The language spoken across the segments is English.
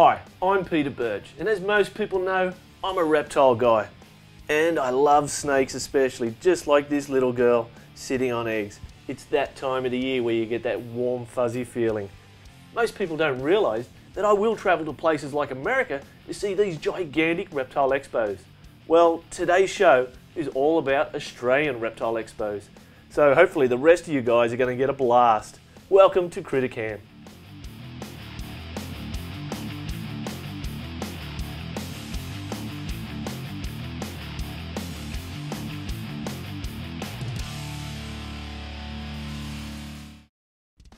Hi, I'm Peter Birch, and as most people know, I'm a reptile guy. And I love snakes especially, just like this little girl sitting on eggs. It's that time of the year where you get that warm, fuzzy feeling. Most people don't realise that I will travel to places like America to see these gigantic reptile expos. Well, today's show is all about Australian reptile expos. So hopefully the rest of you guys are going to get a blast. Welcome to Critter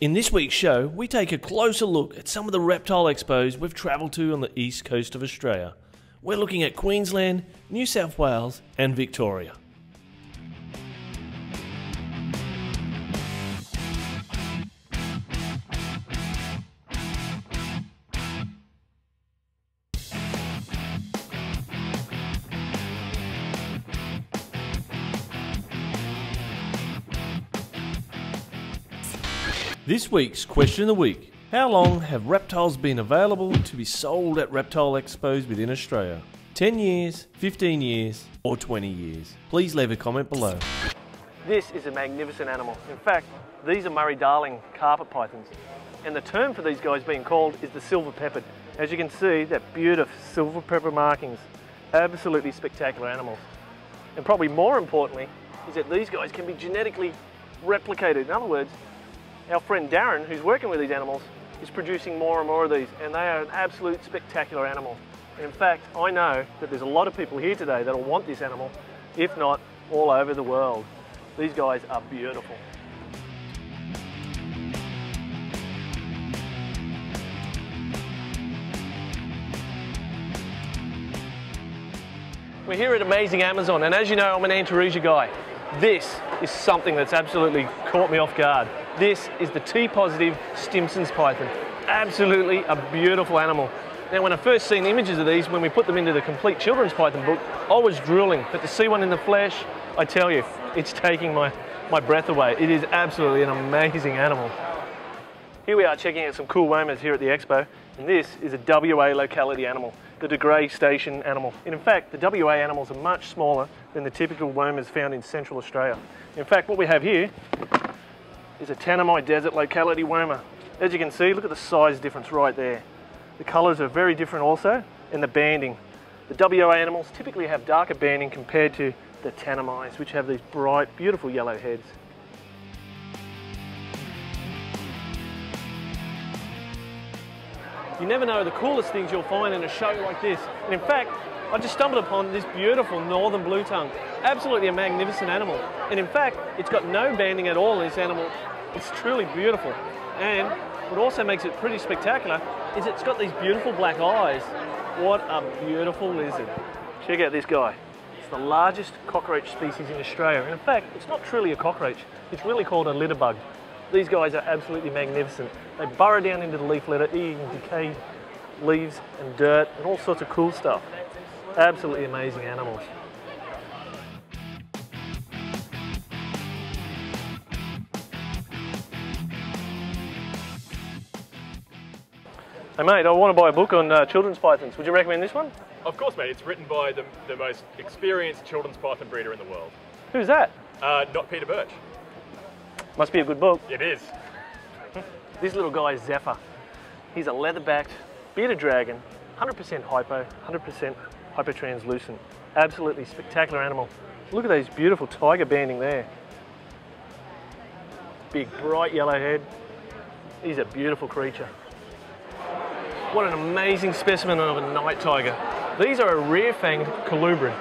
In this week's show, we take a closer look at some of the reptile expos we've travelled to on the east coast of Australia. We're looking at Queensland, New South Wales, and Victoria. This week's question of the week How long have reptiles been available to be sold at reptile expos within Australia? 10 years, 15 years, or 20 years? Please leave a comment below. This is a magnificent animal. In fact, these are Murray Darling carpet pythons. And the term for these guys being called is the silver peppered. As you can see, that beautiful silver pepper markings. Absolutely spectacular animals. And probably more importantly, is that these guys can be genetically replicated. In other words, our friend Darren, who's working with these animals, is producing more and more of these, and they are an absolute spectacular animal. In fact, I know that there's a lot of people here today that'll want this animal, if not all over the world. These guys are beautiful. We're here at Amazing Amazon, and as you know, I'm an Antaresia guy. This is something that's absolutely caught me off guard. This is the T-positive Stimson's python. Absolutely a beautiful animal. Now, when I first seen images of these, when we put them into the complete children's python book, I was drooling. But to see one in the flesh, I tell you, it's taking my, my breath away. It is absolutely an amazing animal. Here we are checking out some cool womas here at the expo, and this is a WA locality animal, the De Grey Station animal. And in fact, the WA animals are much smaller than the typical womas found in Central Australia. In fact, what we have here is a Tanami Desert locality woma. As you can see, look at the size difference right there. The colours are very different also, and the banding. The WA animals typically have darker banding compared to the Tanamis, which have these bright, beautiful yellow heads. You never know the coolest things you'll find in a show like this. And in fact, I just stumbled upon this beautiful northern blue tongue. Absolutely a magnificent animal. And in fact, it's got no banding at all this animal. It's truly beautiful. And what also makes it pretty spectacular is it's got these beautiful black eyes. What a beautiful lizard. Check out this guy. It's the largest cockroach species in Australia. And in fact, it's not truly a cockroach. It's really called a litterbug. These guys are absolutely magnificent. They burrow down into the leaf litter, eating decayed leaves and dirt and all sorts of cool stuff. Absolutely amazing animals. Hey mate, I want to buy a book on uh, children's pythons. Would you recommend this one? Of course, mate. It's written by the, the most experienced children's python breeder in the world. Who's that? Uh, not Peter Birch. Must be a good book. It is. This little guy is Zephyr. He's a leather-backed bearded dragon, 100% hypo, 100% hypertranslucent. Absolutely spectacular animal. Look at those beautiful tiger banding there. Big bright yellow head. He's a beautiful creature. What an amazing specimen of a night tiger. These are a rear-fanged colubrid.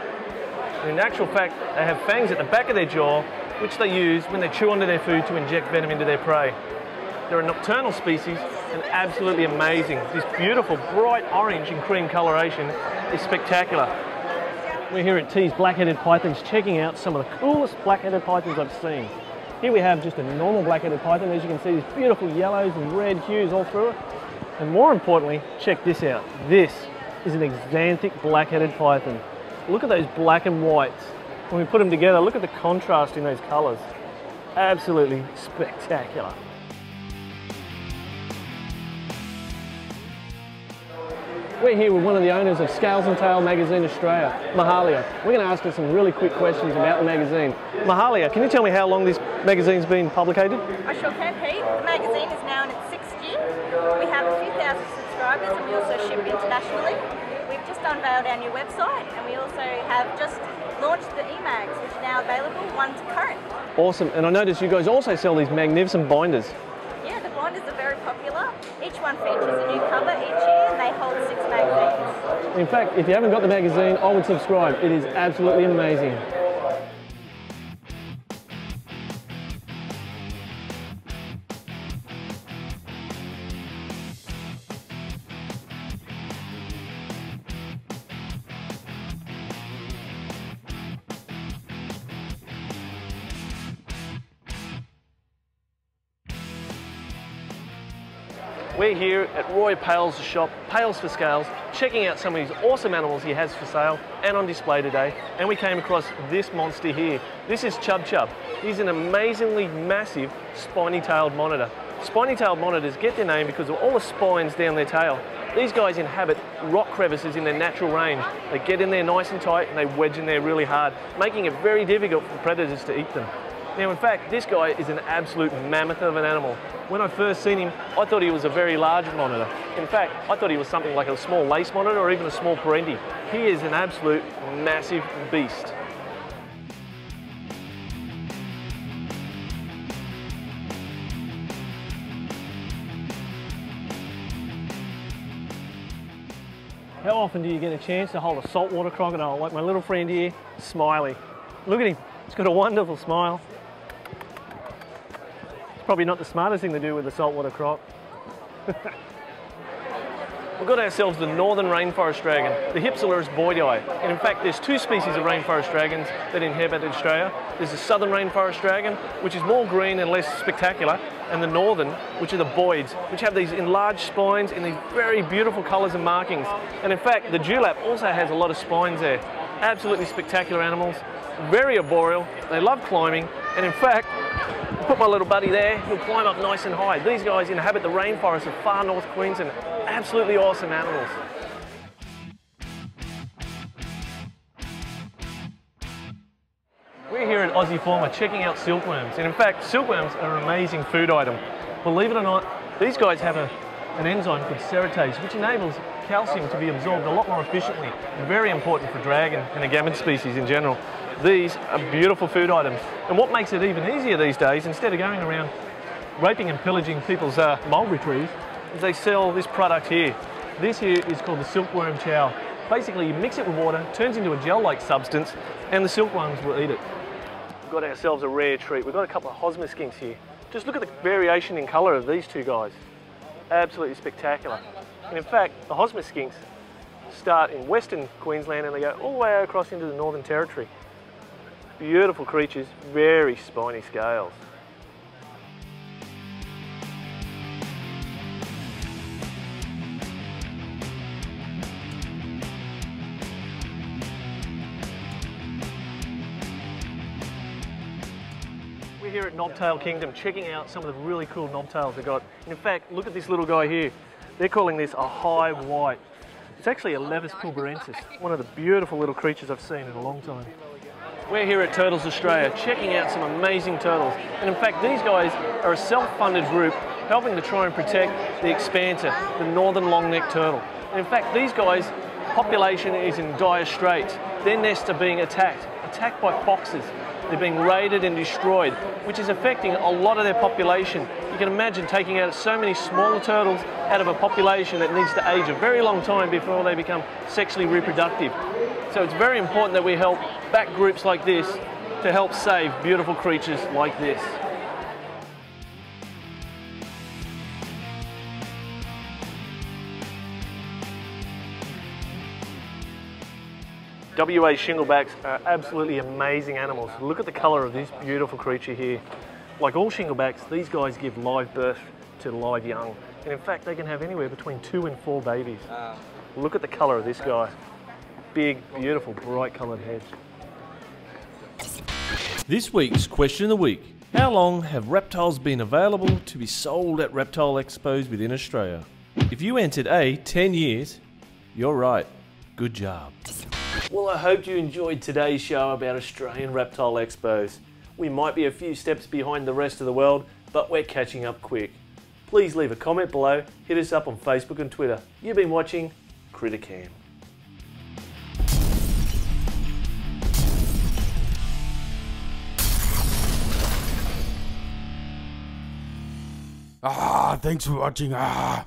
In actual fact, they have fangs at the back of their jaw, which they use when they chew onto their food to inject venom into their prey. They're a nocturnal species and absolutely amazing. This beautiful bright orange and cream coloration is spectacular. We're here at T's Black-Headed Pythons checking out some of the coolest black-headed pythons I've seen. Here we have just a normal black-headed python. As you can see, these beautiful yellows and red hues all through it. And more importantly, check this out. This is an axanthic black-headed python. Look at those black and whites. When we put them together, look at the contrast in those colours. Absolutely spectacular. We're here with one of the owners of Scales and Tail Magazine Australia, Mahalia. We're going to ask her some really quick questions about the magazine. Mahalia, can you tell me how long this magazine's been publicated? I sure can, Pete. The magazine is now in its sixth year. We have a few thousand subscribers and we also ship internationally. We've just unveiled our new website and we also have just launched the e-mags, which are now available, one to current. Awesome, and I noticed you guys also sell these magnificent binders. Yeah, the binders are very popular. Each one features a new cover each year and they hold six. In fact, if you haven't got the magazine, I would subscribe. It is absolutely amazing. We're here at Roy Pales' shop, Pales for Scales, checking out some of these awesome animals he has for sale and on display today. And we came across this monster here. This is Chub Chub. He's an amazingly massive spiny-tailed monitor. Spiny-tailed monitors get their name because of all the spines down their tail. These guys inhabit rock crevices in their natural range. They get in there nice and tight and they wedge in there really hard, making it very difficult for predators to eat them. Now, in fact, this guy is an absolute mammoth of an animal. When I first seen him, I thought he was a very large monitor. In fact, I thought he was something like a small lace monitor or even a small perentie. He is an absolute massive beast. How often do you get a chance to hold a saltwater crocodile like my little friend here, Smiley? Look at him, he's got a wonderful smile. Probably not the smartest thing to do with a saltwater croc. We've got ourselves the northern rainforest dragon, the Hypsilurus boydii. And in fact, there's two species of rainforest dragons that inhabit Australia. There's the southern rainforest dragon, which is more green and less spectacular, and the northern, which are the boids, which have these enlarged spines and these very beautiful colours and markings. And in fact, the dewlap also has a lot of spines there. Absolutely spectacular animals, very arboreal, they love climbing, and in fact, my little buddy there, he'll climb up nice and high. These guys inhabit the rainforest of far north Queensland. Absolutely awesome animals. We're here at Aussie Former checking out silkworms. And in fact, silkworms are an amazing food item. Believe it or not, these guys have a, an enzyme called seratase, which enables calcium to be absorbed a lot more efficiently. Very important for dragon and agamid species in general. These are beautiful food items. And what makes it even easier these days, instead of going around raping and pillaging people's uh, mulberry trees, is they sell this product here. This here is called the silkworm chow. Basically, you mix it with water, turns into a gel-like substance, and the silkworms will eat it. We've got ourselves a rare treat. We've got a couple of Hosmer skinks here. Just look at the variation in colour of these two guys. Absolutely spectacular. And in fact, the Hosmer skinks start in western Queensland and they go all the way across into the Northern Territory. Beautiful creatures, very spiny scales. We're here at Knobtail Kingdom checking out some of the really cool knobtails they've got. In fact, look at this little guy here. They're calling this a high white. It's actually a levis pilbarensis, one of the beautiful little creatures I've seen in a long time. We're here at Turtles Australia checking out some amazing turtles. And in fact, these guys are a self-funded group helping to try and protect the expansa, the northern long-necked turtle. And in fact, these guys, population is in dire straits. Their nests are being attacked, attacked by foxes. They're being raided and destroyed, which is affecting a lot of their population. You can imagine taking out so many smaller turtles out of a population that needs to age a very long time before they become sexually reproductive. So it's very important that we help back groups like this to help save beautiful creatures like this. WA shinglebacks are absolutely amazing animals. Look at the colour of this beautiful creature here. Like all shinglebacks, these guys give live birth to live young. And in fact, they can have anywhere between two and four babies. Look at the colour of this guy. Big, beautiful, bright coloured head. This week's question of the week How long have reptiles been available to be sold at reptile expos within Australia? If you answered A, 10 years, You're right. Good job. Well, I hope you enjoyed today's show about Australian reptile expos. We might be a few steps behind the rest of the world, but we're catching up quick. Please leave a comment below, hit us up on Facebook and Twitter. You've been watching CrittaCam. Ah, thanks for watching. Ah.